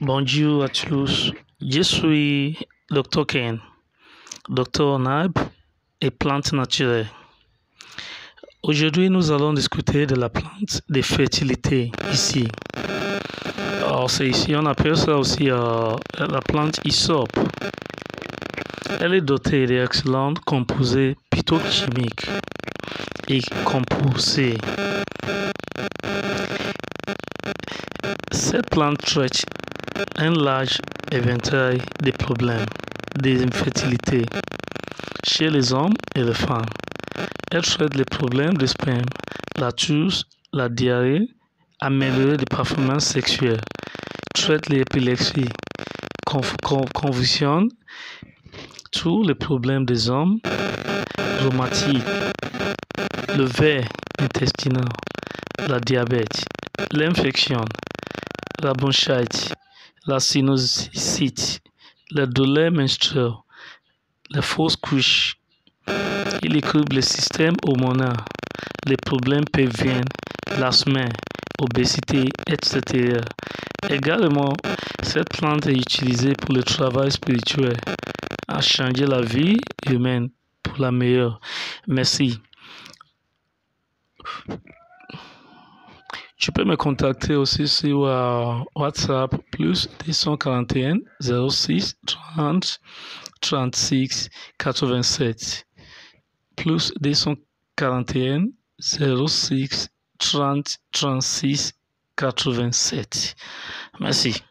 Bonjour à tous, je suis Dr Ken, en arbres et plantes naturelles. Aujourd'hui, nous allons discuter de la plante de fertilité ici. Alors, c'est ici, on appelle ça aussi euh, la plante Hyssop. Elle est dotée d'excellents composés phytochimiques et composés. Cette plante traite un large éventail de problèmes d'infertilité chez les hommes et les femmes. Elle traite les problèmes de sperme, la tousse, la diarrhée, améliore les performances sexuelles, traite l'épilepsie, convulsionne tous les problèmes des hommes, rhumatiques, le ver intestinal, la diabète, l'infection, la bronchite, la sinusite, la douleur menstruelle, les fausses couches. Il équilibre le système hormonal, les problèmes pelviens, l'asthme, obésité, etc. Également, cette plante est utilisée pour le travail spirituel, à changer la vie humaine pour la meilleure. Merci. Tu peux me contacter aussi sur euh, WhatsApp plus 241 06 30 36 87 plus 241 06 30 36 87. Merci.